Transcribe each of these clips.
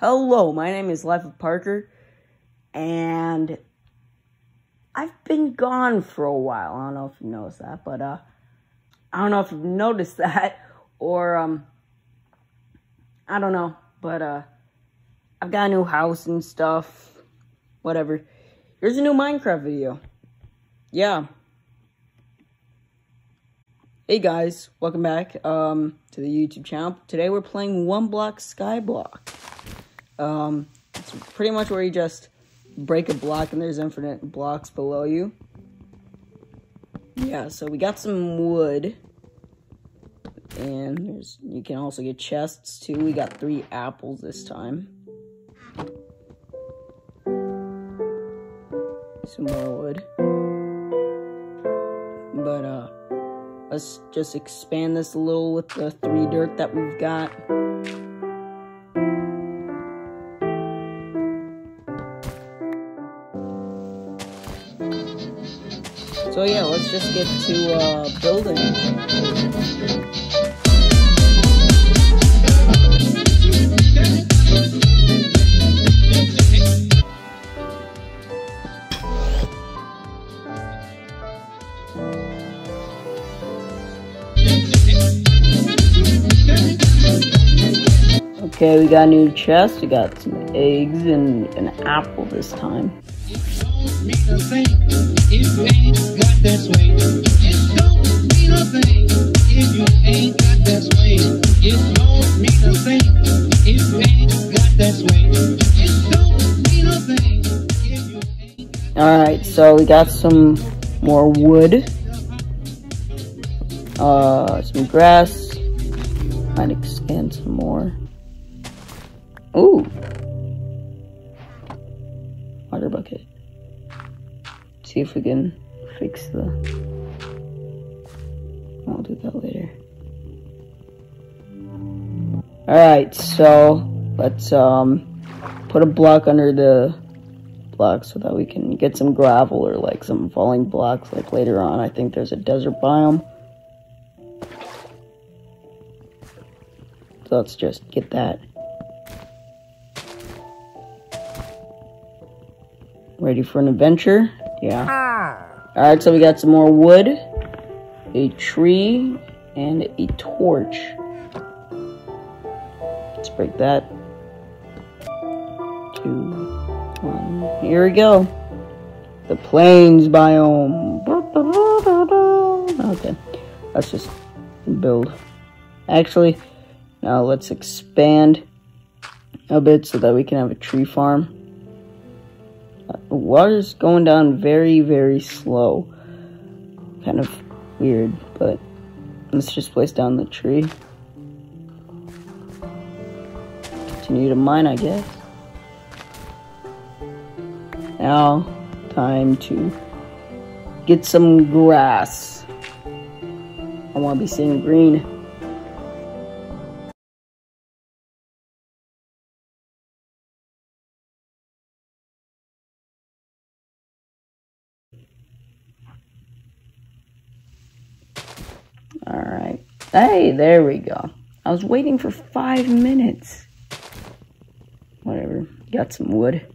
Hello, my name is Life of Parker, and I've been gone for a while. I don't know if you noticed that, but uh, I don't know if you've noticed that, or um, I don't know, but uh, I've got a new house and stuff. Whatever. Here's a new Minecraft video. Yeah. Hey guys, welcome back um, to the YouTube channel. Today we're playing One Block Skyblock. Um, it's pretty much where you just break a block and there's infinite blocks below you. Yeah, so we got some wood. And there's you can also get chests too. We got three apples this time. Some more wood. But uh let's just expand this a little with the three dirt that we've got. Just get to uh, building. Okay, we got a new chest. We got some eggs and an apple this time. Alright, so we got some more wood. Uh, some grass. Might expand some more. Ooh. Water bucket. See if we can fix the... I'll do that later. Alright, so let's um put a block under the block so that we can get some gravel or like some falling blocks like later on. I think there's a desert biome. So let's just get that. Ready for an adventure? Yeah. Ah. Alright, so we got some more wood, a tree, and a torch. Let's break that. Two, one. Here we go. The plains biome. Okay, let's just build. Actually, now let's expand a bit so that we can have a tree farm. Water's going down very, very slow. Kind of weird, but let's just place down the tree. Continue to mine, I guess. Now, time to get some grass. I want to be seeing green. Alright. Hey, there we go. I was waiting for five minutes. Whatever. Got some wood.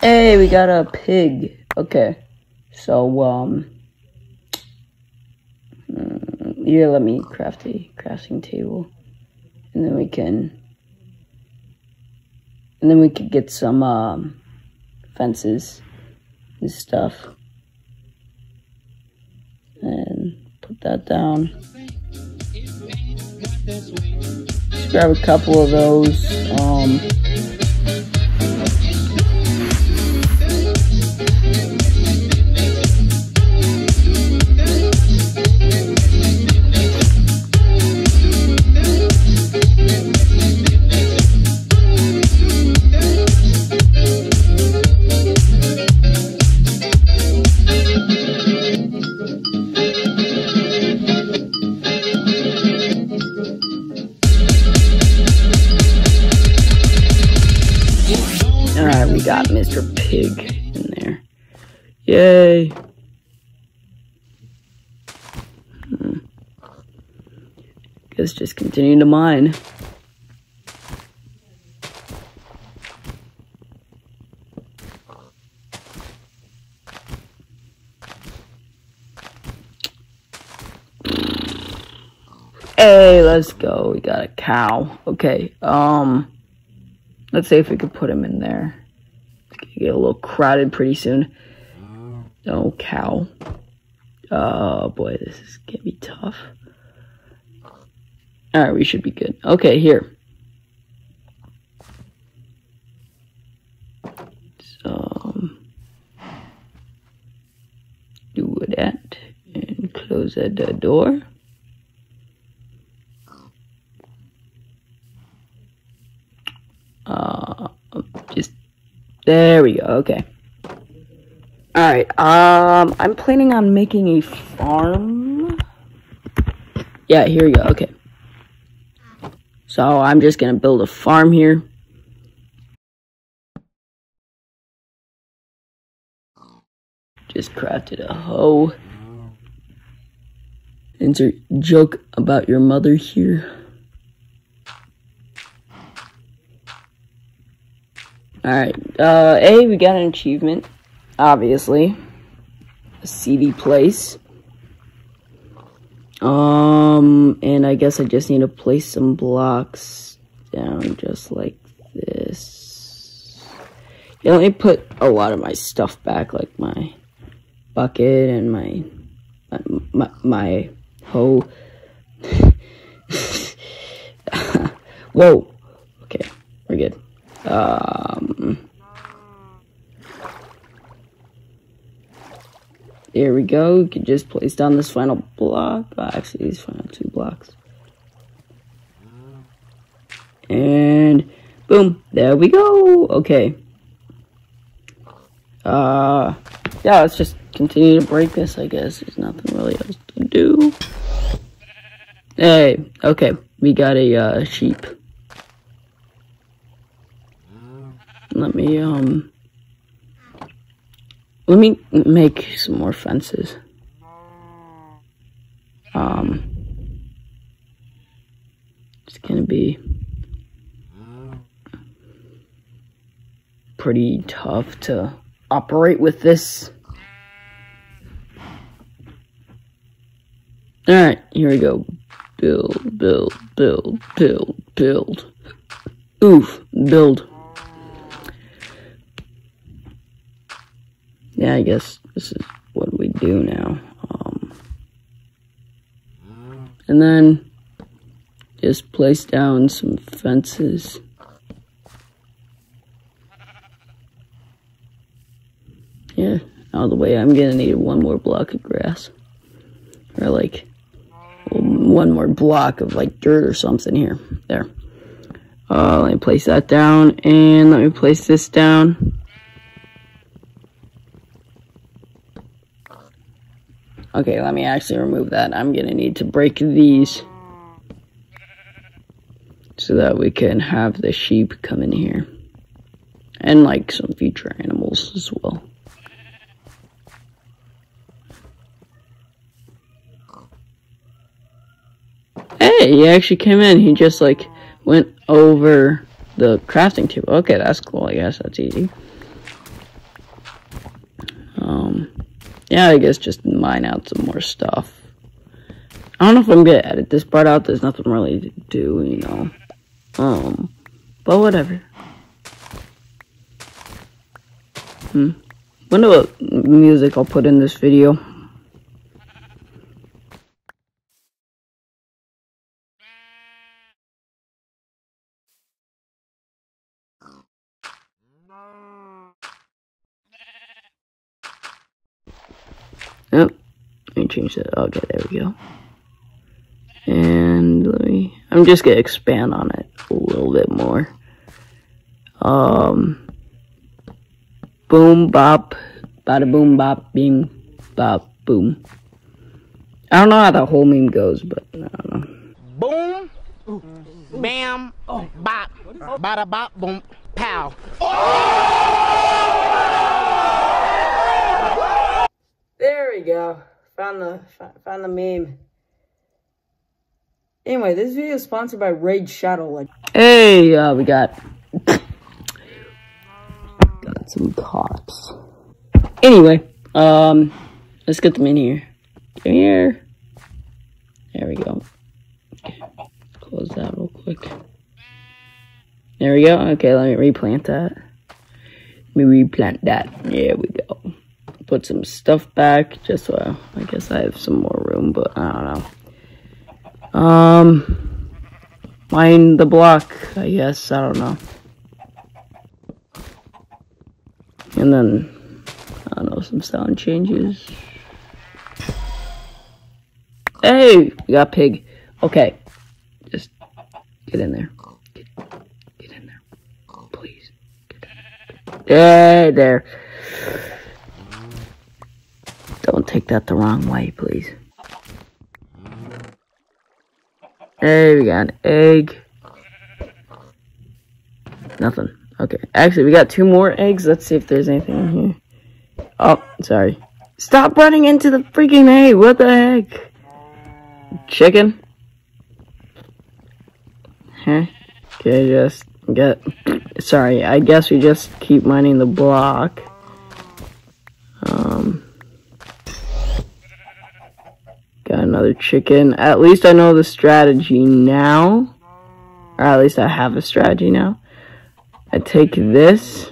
Hey, we got a pig. Okay. So, um... Yeah, let me craft a crafting table. And then we can... And then we could get some, um... Fences and stuff. And put that down. Let's grab a couple of those. Um... Yay. Hmm. Guess just continue to mine. Hey, let's go. We got a cow. Okay, um, let's see if we could put him in there. Get a little crowded pretty soon. No cow. Oh boy, this is gonna be tough. Alright, we should be good. Okay, here. So, do that and close that door. Uh, just there we go. Okay. All right. Um, I'm planning on making a farm. Yeah, here we go. Okay. So I'm just gonna build a farm here. Just crafted a hoe. Insert joke about your mother here. Alright, uh, A, we got an achievement, obviously. A seedy place. Um, and I guess I just need to place some blocks down just like this. Yeah, let me put a lot of my stuff back, like my bucket and my, my, my, my hoe. Whoa. Okay, we're good. Um, there we go. You can just place down this final block. Oh, actually, these final two blocks. And boom, there we go. Okay. Uh, yeah, let's just continue to break this, I guess. There's nothing really else to do. Hey, okay, we got a uh, sheep. Let me, um, let me make some more fences. Um, it's gonna be pretty tough to operate with this. Alright, here we go. Build, build, build, build, build. Oof, build. Yeah, I guess this is what we do now. Um, and then just place down some fences. Yeah, out of the way. I'm gonna need one more block of grass. Or like one more block of like dirt or something here. There. Uh, let me place that down and let me place this down. Okay, let me actually remove that. I'm gonna need to break these so that we can have the sheep come in here. And like some future animals as well. Hey, he actually came in. He just like went over the crafting table. Okay, that's cool. I guess that's easy. Yeah, I guess just mine out some more stuff. I don't know if I'm gonna edit this part out. There's nothing really to do, you know. Um, but whatever. Hmm. Wonder what music I'll put in this video. Let me change that. Okay, there we go. And let me, I'm just gonna expand on it a little bit more. Um, boom, bop, bada boom, bop, bing, bop, boom. I don't know how the whole meme goes, but I don't know. Boom, bam, bop, bada bop, boom, pow. Oh! There we go. Found the found the meme. Anyway, this video is sponsored by Raid Shadow. Like, hey, uh, we got got some cops. Anyway, um, let's get them in here. Come here. There we go. Okay, close that real quick. There we go. Okay, let me replant that. Let me replant that. There we go. Put some stuff back, just so I, guess I have some more room, but I don't know. Um, mine the block, I guess. I don't know. And then, I don't know, some sound changes. Hey, we got pig. Okay, just get in there. Get, get in there, please. Yeah, there. Don't take that the wrong way, please. Hey, we got an egg. Nothing. Okay. Actually, we got two more eggs. Let's see if there's anything in here. Oh, sorry. Stop running into the freaking egg. What the heck? Chicken? Huh? Okay, just get... Sorry, I guess we just keep mining the block. Um... Got another chicken. At least I know the strategy now. Or at least I have a strategy now. I take this.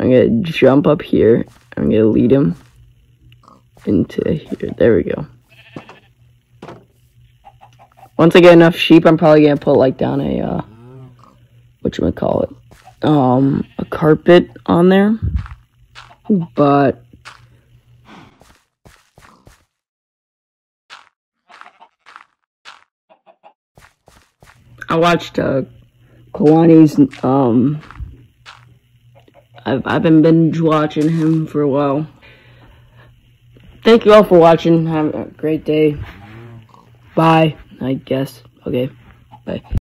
I'm gonna jump up here. I'm gonna lead him into here. There we go. Once I get enough sheep, I'm probably gonna put like down a uh, what you call it, um, a carpet on there. But I watched uh, Kalani's um. I've I've been binge watching him for a while. Thank you all for watching. Have a great day. Bye. I guess. Okay. Bye.